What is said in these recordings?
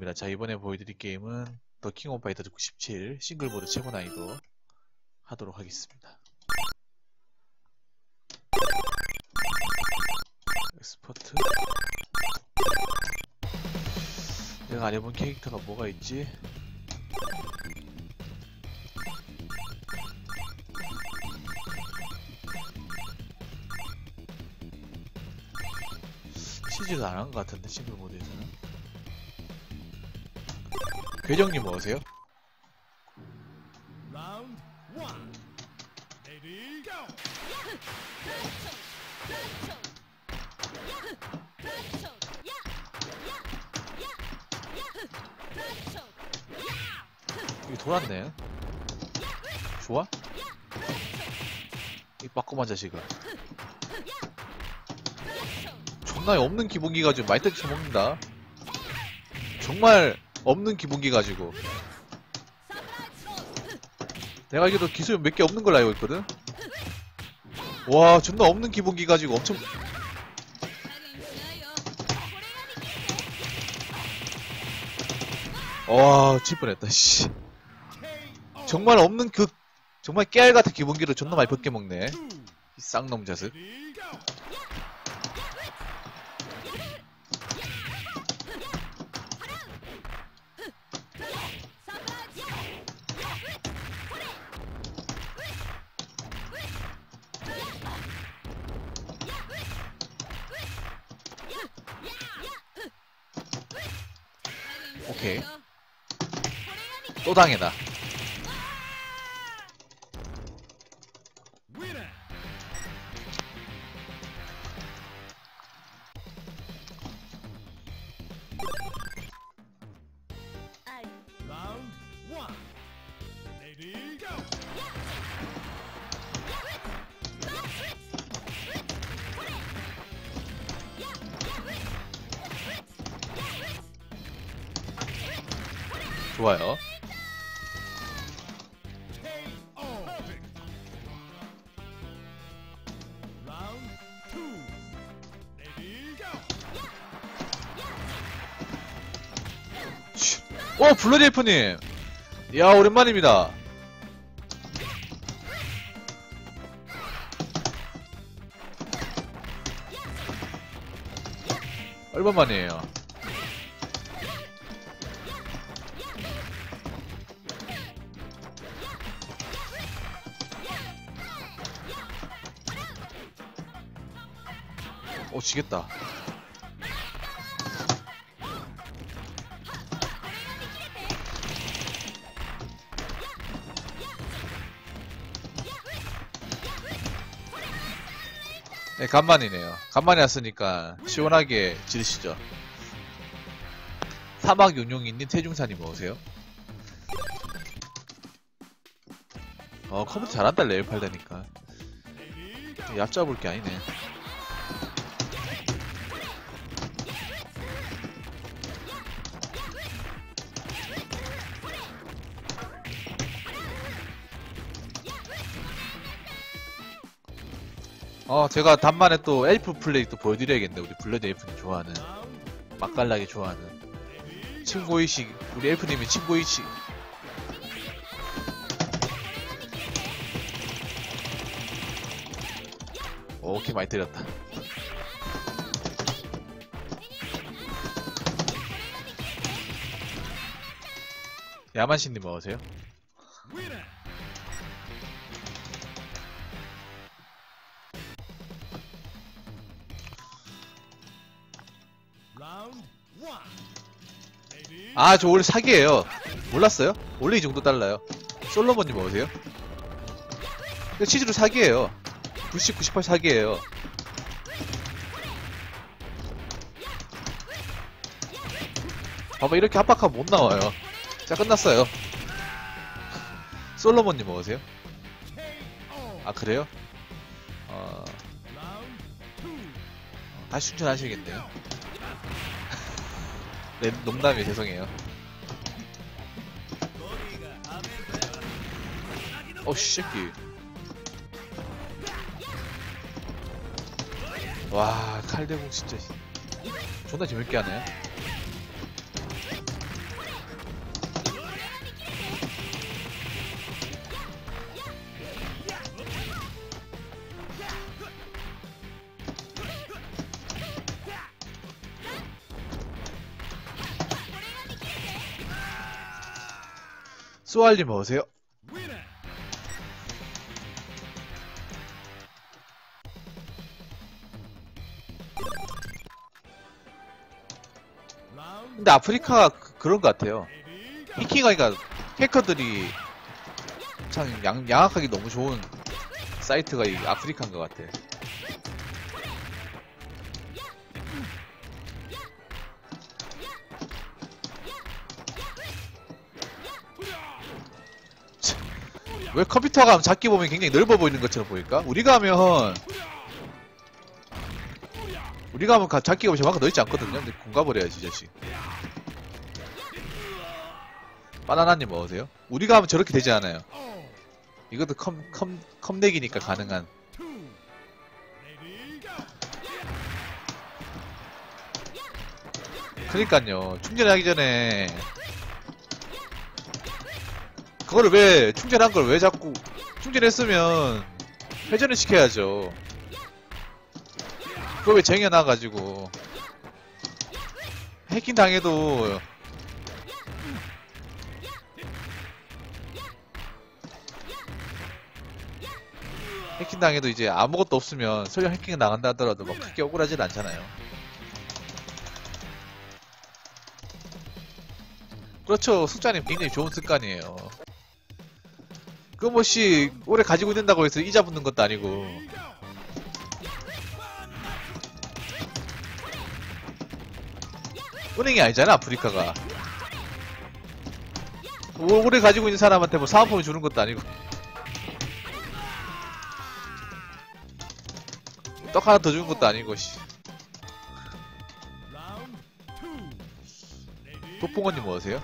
겁니다. 자, 이번에 보여드릴 게임은 더 킹 오브 파이터즈 97 싱글모드 최고 난이도 하도록 하겠습니다. expert 내가 안 해본 캐릭터가 뭐가 있지? 치즈도 안 한 것 같은데 싱글보드에서는 괴정님 뭐세요? 이거 돌았네. 좋아? 이 빠꼬만 자식아. 존나 없는 기본기 가지고 말뚝 쳐먹는다. 정말 없는 기본기 가지고. 내가 알기로 기술 몇 개 없는 걸로 알고 있거든? 와, 존나 없는 기본기 가지고 엄청. 와, 질 뻔했다, 씨. 정말 없는 그, 정말 깨알 같은 기본기를 존나 많이 벗게 먹네. Two. 이 쌍놈 자식. 오케이. 또 당해다. 좋아요. 어, 블러디에프님! 이야, 오랜만입니다. 얼마만이에요? 오, 지겠다. 네, 간만이네요. 간만에 왔으니까 시원하게 지르시죠. 사막 용용이님 태중산이 뭐세요? 어, 컴퓨터 잘한다, 레벨 8 되니까. Ready, go. 얕잡을 게 아니네. 어, 제가 단만에 또 엘프 플레이 또 보여드려야겠네. 우리 블러드 엘프님 좋아하는, 맛깔나게 좋아하는. 친구의식, 우리 엘프님이 친구의식. 오케이, 많이 때렸다. 야만신님 뭐하세요? 아, 저 원래 사기예요. 몰랐어요? 원래 이 정도 달라요. 솔로몬님? 이거 치즈로 사기예요. 90, 98 사기예요. 봐봐, 이렇게 압박하면 못 나와요. 자, 끝났어요. 솔로몬님? KO. 아, 그래요? 어, two. 다시 충전하셔야겠네요. 네, 농담이 죄송해요. 어, 씨, 새끼. 와, 칼대공 진짜 존나 재밌게 하네. Winner. Round 근데 아프리카가 그- 그런 것 같아요. go. 해킹하니까 해커들이 참 양, 양악하기 너무 좋은 사이트가 이 아프리카인 것 같아. 왜 컴퓨터가 하면 작게 보면 굉장히 넓어 보이는 것처럼 보일까? 우리가 하면 우리가 하면 가- 작게 보면 저만큼 넓지 않거든요. 근데 공가버려야지 이 자식. 바나나님 어서세요? 우리가 하면 저렇게 되지 않아요. 이것도 컴, 컴, 컴렉이니까 가능한. 그니까요. 충전하기 전에. 그거를 왜, 충전한 걸 왜 자꾸, 충전했으면, 회전을 시켜야죠. 그거 왜 쟁여놔가지고. 해킹 당해도, 해킹 당해도 이제 아무것도 없으면 설령 해킹 당한다 하더라도 막 크게 억울하진 않잖아요. 그렇죠. 숙자님 굉장히 좋은 습관이에요. 끊임없이 오래 가지고 있는다고 해서 이자 붙는 것도 아니고. 은행이 아니잖아, 아프리카가. 오- 오래 가지고 있는 사람한테 뭐 사은품을 주는 것도 아니고. 떡 하나 더 주는 것도 아니고, 씨. 뽀뽕언님 뭐하세요?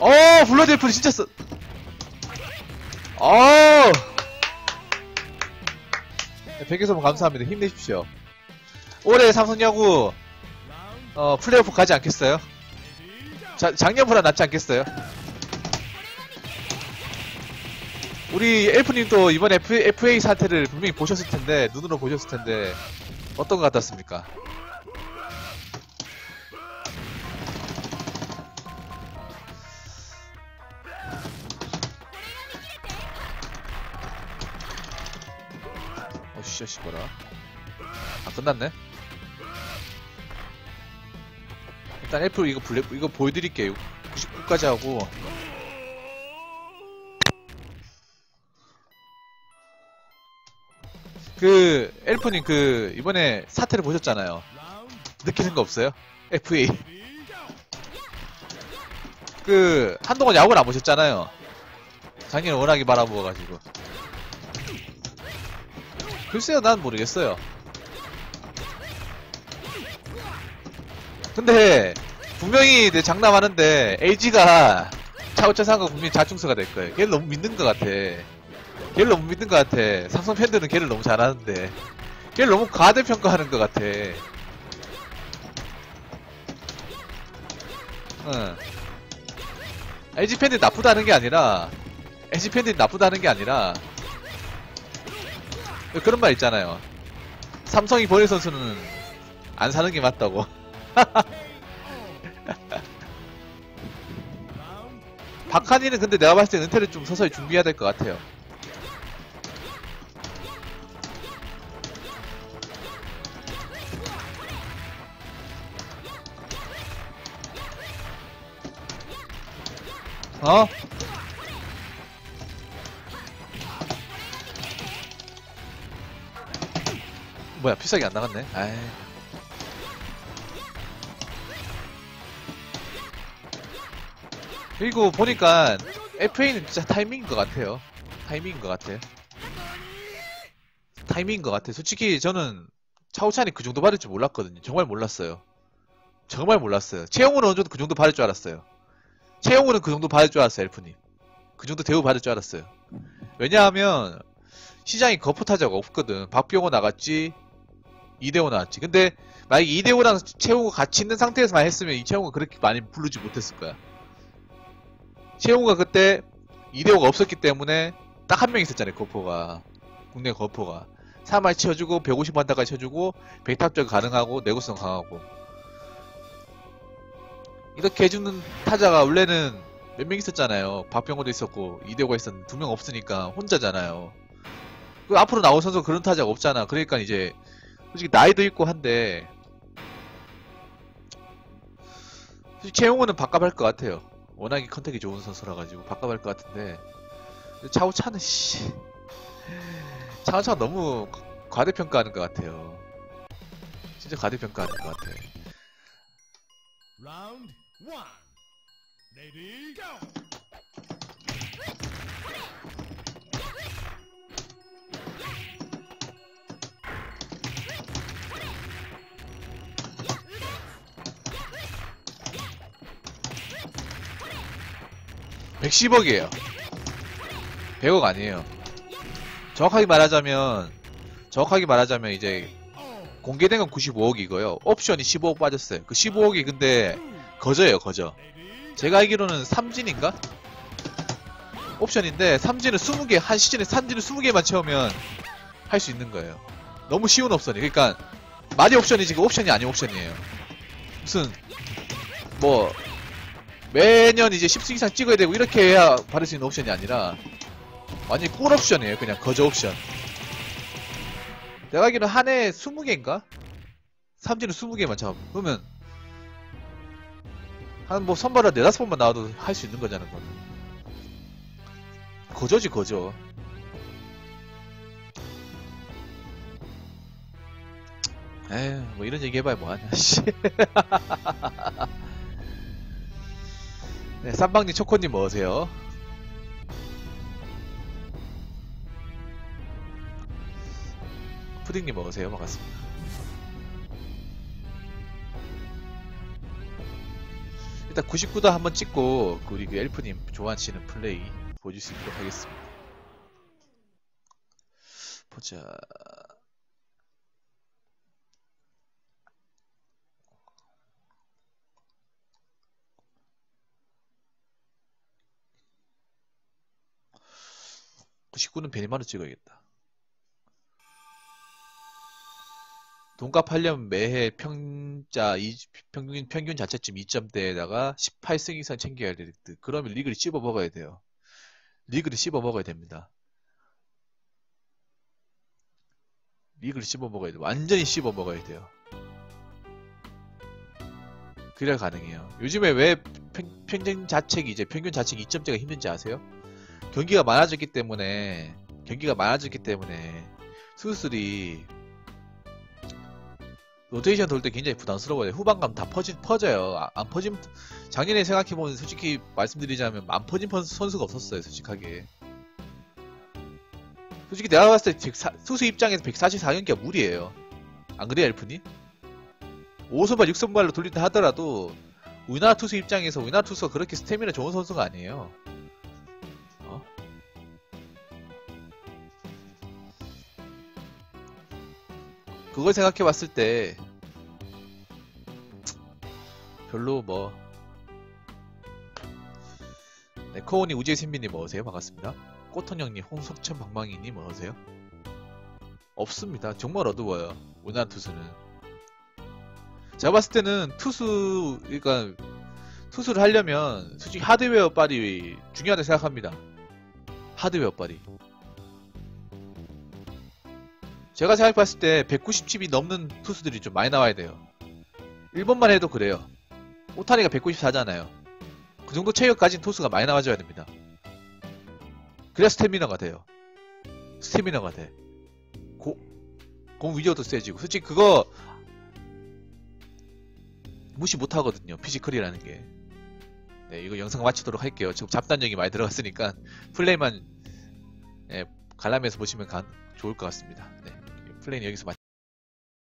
어, 애플 진짜 써. 어. 백에서만 감사합니다. 힘내십시오. 올해 삼성야구 어, 플레이오프 가지 않겠어요? 자, 작년보다 낫지 않겠어요? 우리 엘프님도 이번 F, FA 사태를 분명히 보셨을 텐데 눈으로 보셨을 텐데 어떤 것 같았습니까? 어씨 씨 뭐라? 아 끝났네? 일단 엘프 이거 블랙 이거 보여드릴게요. 99까지 하고 그 엘프님 그 이번에 사태를 보셨잖아요. 느끼는 거 없어요? FA. 그 한동안 야구를 안 보셨잖아요. 작년에 워낙에 바라보아가지고 글쎄요 난 모르겠어요. 근데 분명히 내 장담하는데 LG가 차우차 상가 분명히 자충수가 될 거예요. 걔를 너무 믿는 것 같아. 걔를 너무 믿는 것 같아. 삼성 팬들은 걔를 너무 잘하는데 걔를 너무 과대평가하는 것 같아. 응. LG 팬들이 나쁘다는 게 아니라 LG 팬들이 나쁘다는 게 아니라 그런 말 있잖아요. 삼성이 버릴 선수는 안 사는 게 맞다고. 박한이는 근데 내가 봤을 때 은퇴를 좀 서서히 준비해야 될 것 같아요. 어? 뭐야 필살기 안 나갔네. 아이. 그리고 보니까 FA는 진짜 타이밍인 것 같아요. 타이밍인 것 같아. 타이밍인 것 같아. 솔직히 저는 차우찬이 그 정도 받을 줄 몰랐거든요. 정말 몰랐어요. 정말 몰랐어요. 채용은 어느 정도 그 정도 받을 줄 알았어요. 채용은 그 정도 받을 줄 알았어요 엘프님. 그 정도 대우 받을 줄 알았어요. 왜냐하면 시장이 거푸 타자가 없거든. 박병호 나갔지. 이대호 나왔지. 근데 만약에 이대호랑 채용가 같이 있는 상태에서만 했으면 이 채용가 그렇게 많이 부르지 못했을 거야. 채용가 그때 이대호가 없었기 때문에 딱 한 명 있었잖아요, 거포가. 국내 거포가. 3할 치워주고 150반타까지 쳐주고 100탑적 가능하고 내구성 강하고 이렇게 해주는 타자가 원래는 몇 명 있었잖아요. 박병호도 있었고 이대호가 있었는데 두 명 없으니까 혼자잖아요. 그 앞으로 나올 선수 가 그런 타자가 없잖아. 그러니까 이제 솔직히 나이도 있고 한데 솔직히 최용호는 바꿔할 것 같아요. 워낙에 컨택이 좋은 선수라 가지고 바꿔할 것 같은데 차우차는 씨 차우차 너무 과대평가하는 것 같아요. 진짜 과대평가하는 것 같아. Round one. Ready, go. 110억이에요. 100억 아니에요. 정확하게 말하자면 정확하게 말하자면 이제. 공개된 건 95억이고요. 옵션이 15억 빠졌어요. 그 15억이 근데 거저예요, 거저. 제가 알기로는 삼진인가? 옵션인데 삼진은 20개 한 시즌에 삼진을 20개만 채우면 할 수 있는 거예요. 너무 쉬운 옵션이. 그러니까 말이 옵션이지 그 옵션이 아닌 옵션이에요. 무슨 뭐 매년 이제 10승 이상 찍어야 되고 이렇게 해야 받을 수 있는 옵션이 아니라 완전히 꿀 옵션이에요. 그냥 거저 옵션. 내가 알기로는 한 해에 20개인가? 삼진을 20개만 잡아. 그러면 한 뭐 선발을 네다섯 번만 나와도 할 수 있는 거잖아, 그거는. 거저지, 거저. 에휴, 뭐 이런 얘기 해봐야 뭐하냐, 씨. 네, 쌈방님, 초코님 뭐하세요? 푸딩님 먹으세요. 반갑습니다. 일단 99도 한번 찍고 그 우리 그 엘프님 좋아하시는 플레이 있도록 하겠습니다. 보자. (99는) 베니마르 찍어야겠다. 돈값 하려면 매해 평자 이- 평균 평균 자체점 2점대에다가 18승 이상 챙겨야 될 듯. 그러면 리그를 씹어 먹어야 돼요. 리그를 씹어 먹어야 됩니다. 리그를 씹어 먹어야 돼. 완전히 씹어 먹어야 돼요. 그래야 가능해요. 요즘에 왜 평, 평균 자책이 이제 평균 자책 2점대가 힘든지 아세요? 경기가 많아졌기 때문에 경기가 많아졌기 때문에 수술이 로테이션 돌 때 굉장히 부담스러워요. 후반감 다 퍼지, 퍼져요. 아, 안 퍼진, 작년에 생각해보면 솔직히 말씀드리자면 안 퍼진 펀- 선수가 없었어요. 솔직하게. 솔직히 내가 봤을 때 104 투수 입장에서 144경기가 무리예요. 안 그래요, 엘프니? 5선발, 6선발로 돌린다 하더라도 우리나라 투수 입장에서 우리나라 투수가 그렇게 스태미나 좋은 선수가 아니에요. 그걸 생각해 봤을 때 별로 뭐 네, 코온이 우지의 신비님 어서세요? 반갑습니다. 꽃턴형님 홍석천 방망이님 어서세요? 없습니다. 정말 어두워요. 우리나라 투수는. 제가 봤을 때는 투수 그러니까 투수를 하려면 솔직히 하드웨어 빨이 중요하다 생각합니다. 하드웨어 빨이 제가 생각했을 때 190칩이 넘는 투수들이 좀 많이 나와야 돼요. 일본만 해도 그래요. 오타니가 194잖아요. 그 정도 체력 가진 투수가 많이 나와줘야 됩니다. 그래야 스태미너가 돼요. 스태미너가 돼. 고, 공 위력도 세지고. 솔직히 그거 무시 못 하거든요. 피지컬이라는 게. 네, 이거 영상 마치도록 할게요. 지금 잡단력이 많이 들어갔으니까 플레이만 예, 관람해서 보시면 가- 좋을 것 같습니다. 네, 플레이는 여기서 마치.